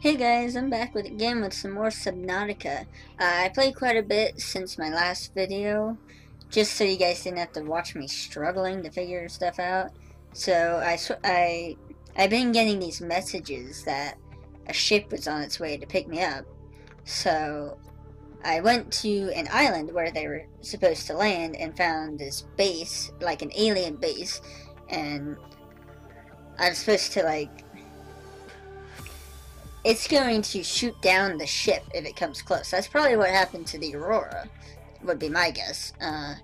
Hey guys, I'm back with again with some more Subnautica. Uh, I played quite a bit since my last video, just so you guys didn't have to watch me struggling to figure stuff out. So I, I, I've been getting these messages that a ship was on its way to pick me up. So I went to an island where they were supposed to land and found this base, like an alien base, and I'm supposed to like it's going to shoot down the ship if it comes close. That's probably what happened to the Aurora, would be my guess. Uh,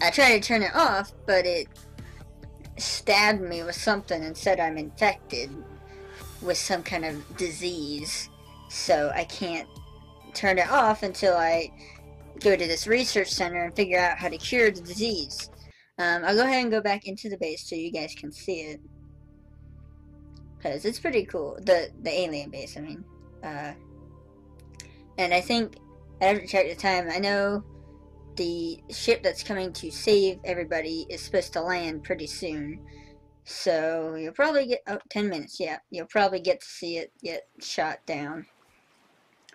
I tried to turn it off, but it stabbed me with something and said I'm infected with some kind of disease. So I can't turn it off until I go to this research center and figure out how to cure the disease. Um, I'll go ahead and go back into the base so you guys can see it because it's pretty cool. The the alien base, I mean. Uh, and I think I have to check the time. I know the ship that's coming to save everybody is supposed to land pretty soon. So you'll probably get oh 10 minutes, yeah. You'll probably get to see it get shot down.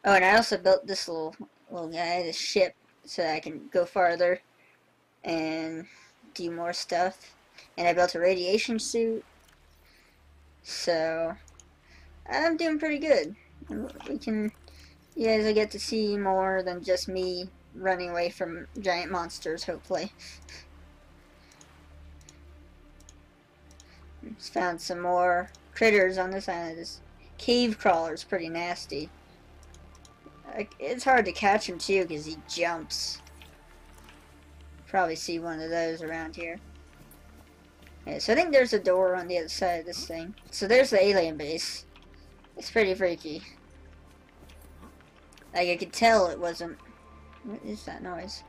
Oh, and I also built this little little guy, this ship, so I can go farther and do more stuff. And I built a radiation suit so, I'm doing pretty good. We can, you guys will get to see more than just me running away from giant monsters, hopefully. Just found some more critters on this island. This cave crawler is pretty nasty. It's hard to catch him too because he jumps. Probably see one of those around here. Okay, so I think there's a door on the other side of this thing. So there's the alien base. It's pretty freaky. Like, I could tell it wasn't... What is that noise?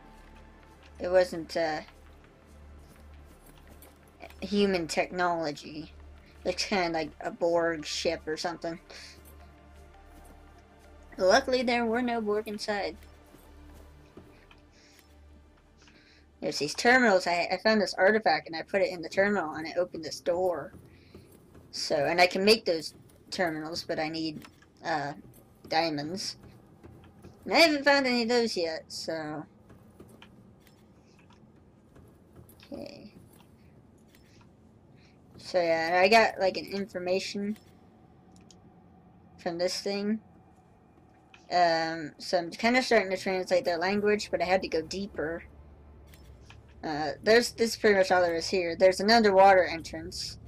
It wasn't, uh... Human technology. Looks kind of like a Borg ship or something. Luckily, there were no Borg inside. There's these terminals. I, I found this artifact and I put it in the terminal and it opened this door. So, and I can make those terminals, but I need uh, diamonds. And I haven't found any of those yet, so... Okay. So yeah, I got like an information from this thing. Um, so I'm kind of starting to translate their language, but I had to go deeper. Uh, there's this is pretty much all there is here. There's an underwater entrance,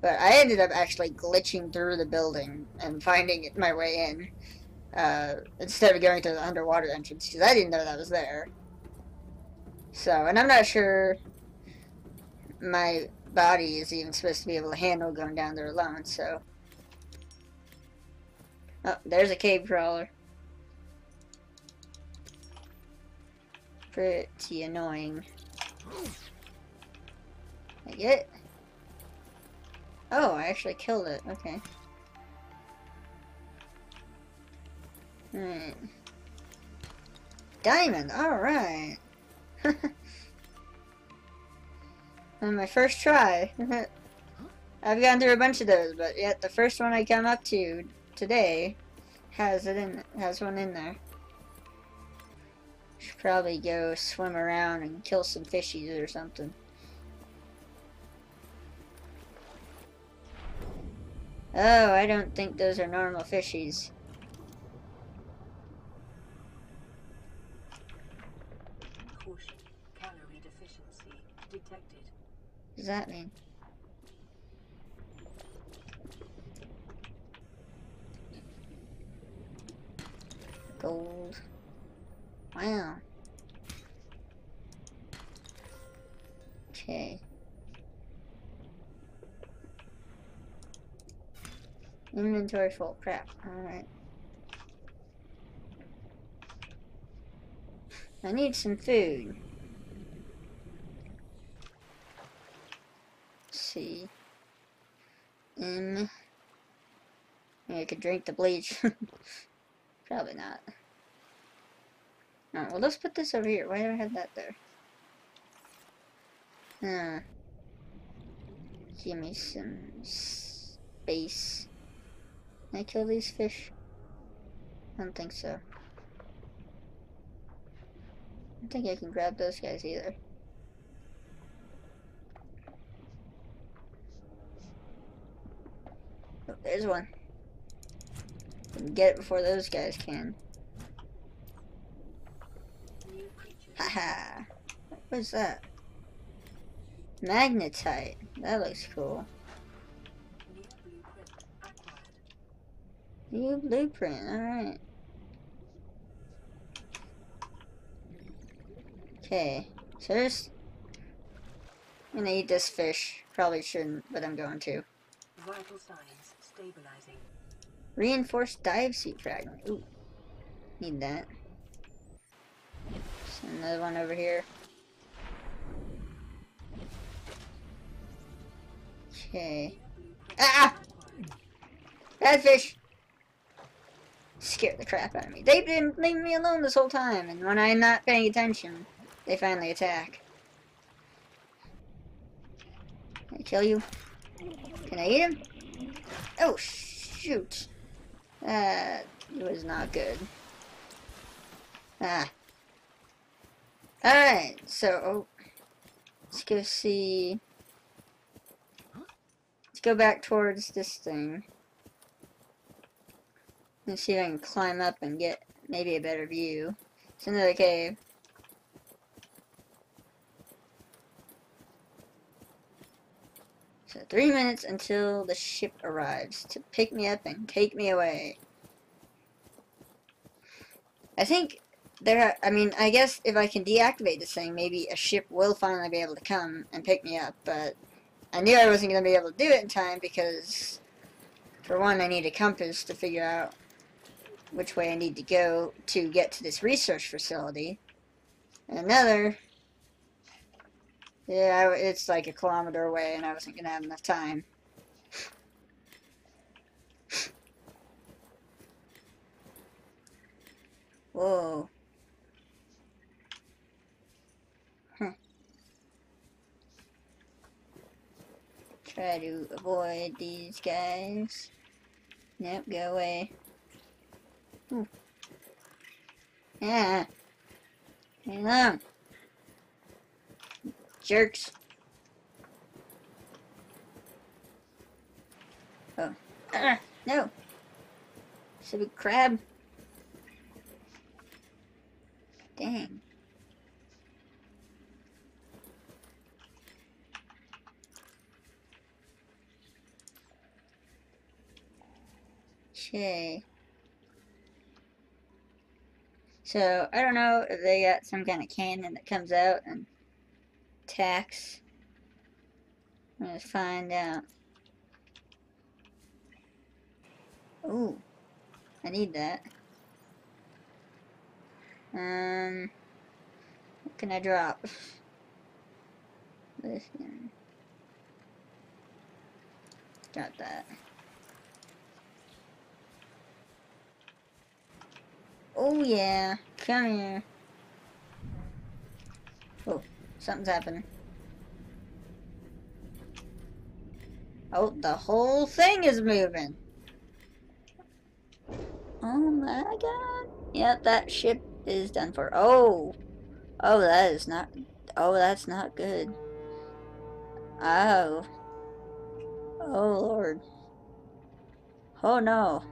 but I ended up actually glitching through the building and finding it my way in uh, instead of going to the underwater entrance because I didn't know that was there. So, and I'm not sure my body is even supposed to be able to handle going down there alone. So, oh, there's a cave crawler. Pretty annoying. I get? Oh, I actually killed it. Okay. Hmm. Diamond, alright. On my first try. I've gone through a bunch of those, but yet the first one I come up to today has it in has one in there. Should probably go swim around and kill some fishies or something. Oh, I don't think those are normal fishies. Caution, calorie deficiency detected. What does that mean? Wow. Okay. Inventory full. Crap. Alright. I need some food. Let's see. Um, I could drink the bleach. Probably not. Alright, well let's put this over here. Why do I have that there? Huh. Give me some space. Can I kill these fish? I don't think so. I don't think I can grab those guys either. Oh, there's one. Get it before those guys can. New creature. Haha. What's that? Magnetite. That looks cool. New blueprint acquired. New blueprint. Alright. Okay. So there's. I'm gonna eat this fish. Probably shouldn't, but I'm going to. Vital signs stabilizing. Reinforced dive suit fragment. Ooh. Need that. Another one over here. Okay. Ah! acquired. Bad fish! Scared the crap out of me. They've been leaving me alone this whole time, and when I'm not paying attention, they finally attack. Can I kill you? Can I eat him? Oh, shoot. That was not good. Ah. Alright, so, let's go see. Let's go back towards this thing. Let's see if I can climb up and get maybe a better view. It's another cave. So three minutes until the ship arrives to pick me up and take me away. I think there. I mean, I guess if I can deactivate this thing, maybe a ship will finally be able to come and pick me up. But I knew I wasn't going to be able to do it in time because, for one, I need a compass to figure out which way I need to go to get to this research facility. And another, yeah, it's like a kilometer away, and I wasn't gonna have enough time. Whoa. Try to avoid these guys. Nope, go away. Ooh. Yeah. Hang on. Jerks. Oh. Ah, no. Stupid crab. Dang. Okay. So, I don't know if they got some kind of cannon that comes out and attacks. Gonna find out. Ooh. I need that. Um, what can I drop? This one. Drop that. Oh yeah, come here. Oh, something's happening. Oh, the whole thing is moving. Oh my god. Yep, that ship is done for. Oh. Oh, that is not. Oh, that's not good. Oh. Oh, Lord. Oh, no.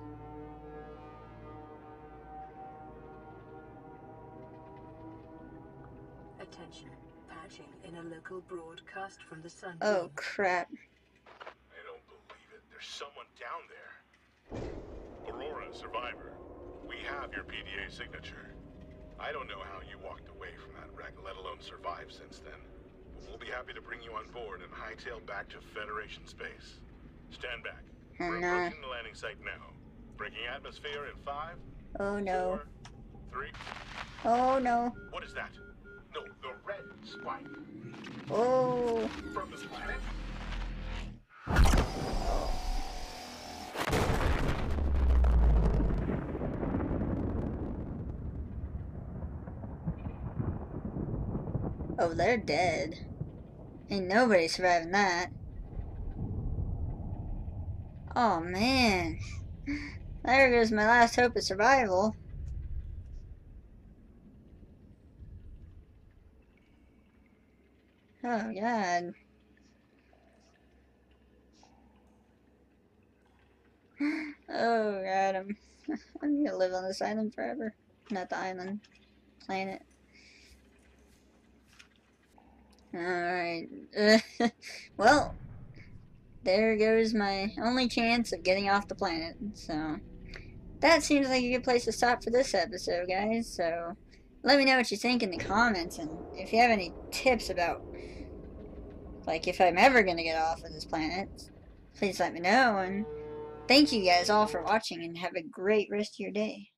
Attention. Patching in a local broadcast from the Sun. Oh, crap. I don't believe it. There's someone down there. Aurora, survivor. We have your PDA signature. I don't know how you walked away from that wreck, let alone survived since then. But we'll be happy to bring you on board and hightail back to Federation space. Stand back. Oh, We're no. approaching the landing site now. Breaking atmosphere in five, Oh, no. four, three. Oh, no. What is that? No, the red spike Oh. from planet. Oh, they're dead. Ain't nobody surviving that. Oh, man. There goes my last hope of survival. Oh god. Oh god, I'm I'm gonna live on this island forever. Not the island. Planet. Alright. well, there goes my only chance of getting off the planet. So, that seems like a good place to stop for this episode, guys. So, let me know what you think in the comments, and if you have any tips about, like, if I'm ever gonna get off of this planet, please let me know. And thank you guys all for watching, and have a great rest of your day.